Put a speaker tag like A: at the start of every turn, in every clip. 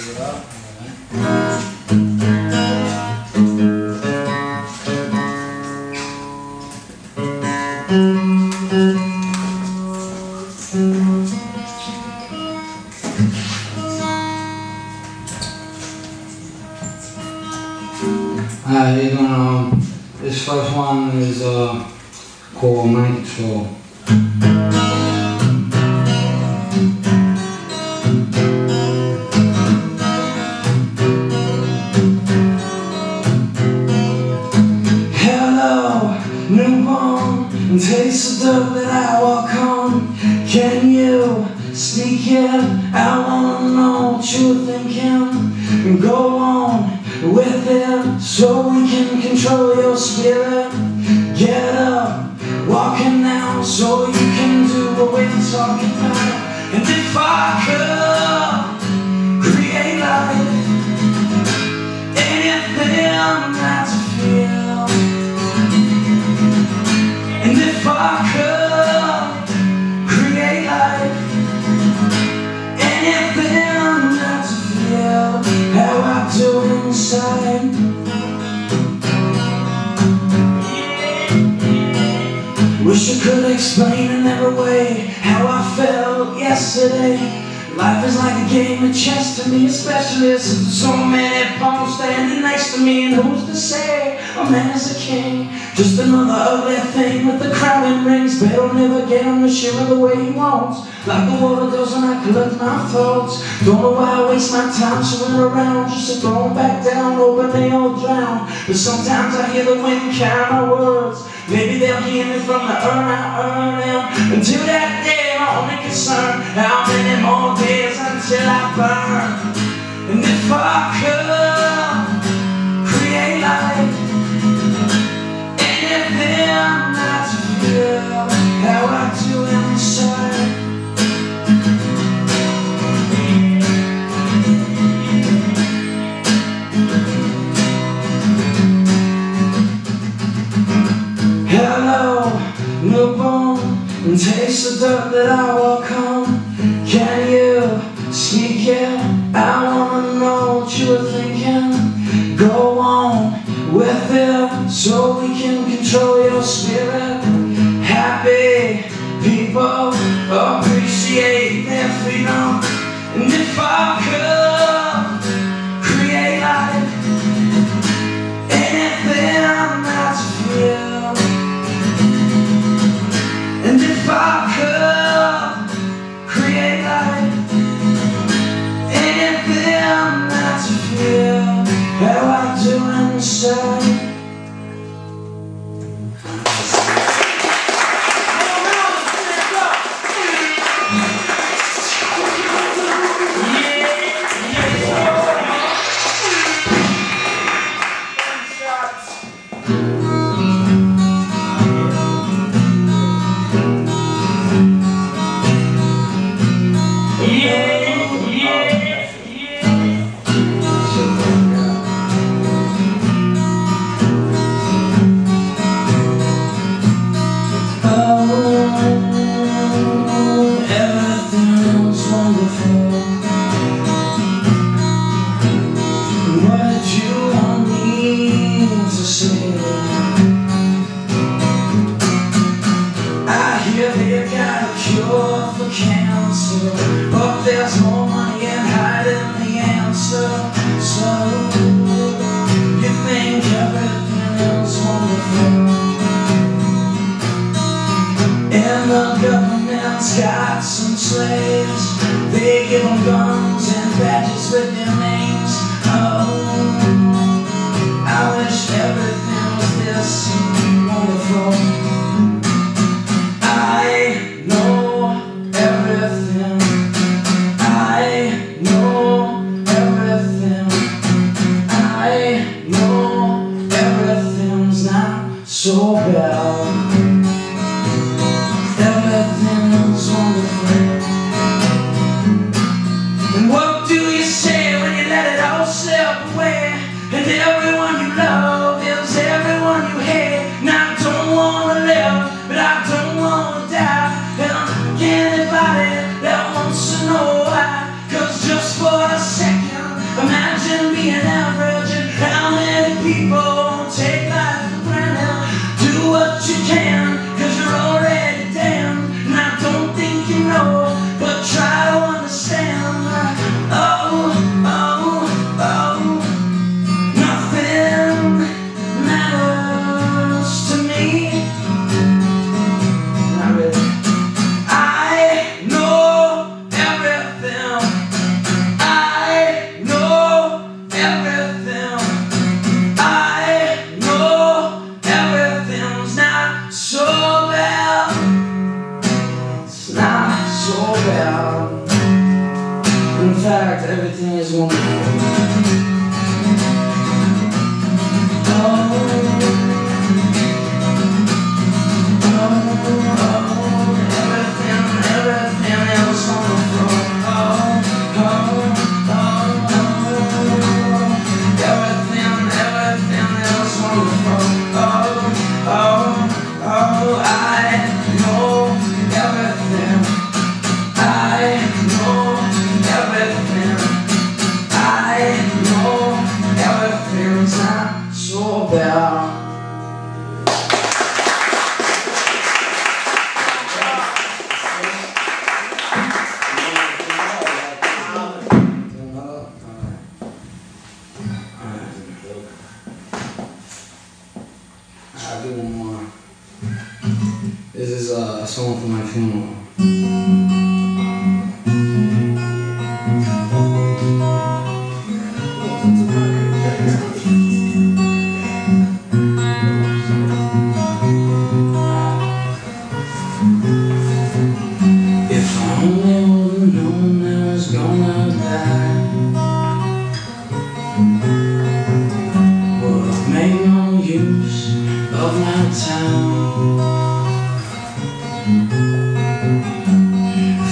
A: You gonna, this first one is uh, called Mind Newborn, taste the dirt that I walk on. Can you speak it? I wanna know what you're thinking. Go on with it so we can control your spirit. Get up, walking now so you can do what we're talking about. And if I yesterday. Life is like a game of chess to me, especially since so many pawns standing next to me. And who's to say a man is a king? Just another ugly thing with the crowning rings. But he'll never get on the shimmer the way he wants. Like the water does when I collect my thoughts. Don't know why I waste my time swimming around just to throw 'em back down, hoping they all drown. But sometimes I hear the wind carry my words. Maybe they'll hear me from the urn I earn them. Until that only concern, how many more days until I burn? And if I could and taste the dirt that I walk on. Can you sneak it I Oh, cancer, know everything's not so bad soul for my funeral.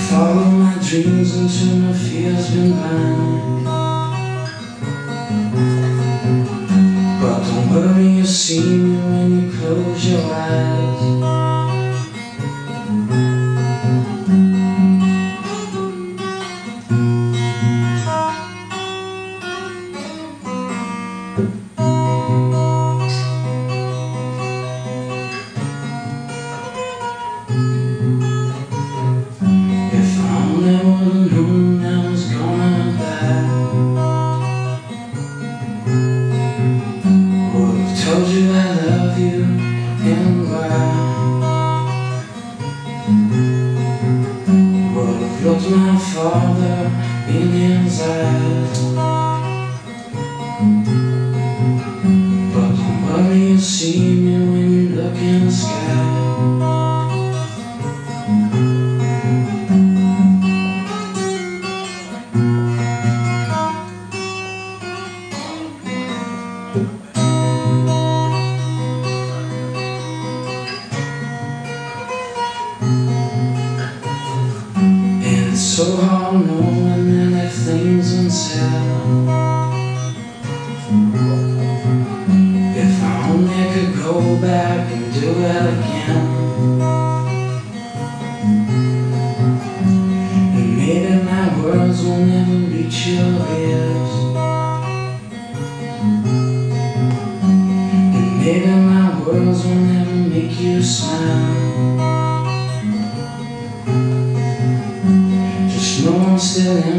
A: Follow my dreams until my fears been blind know, and the next thing's unsaid.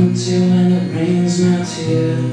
A: until when it rains my tears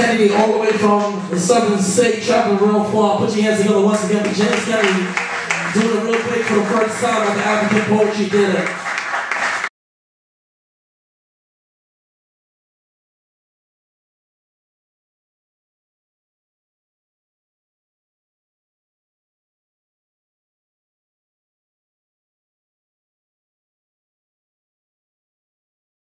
B: Kennedy, all the way from the Southern State, traveling real far. Put your hands together once again for James Kennedy, doing it real quick for the first time at the Afrikan Poetry Theater.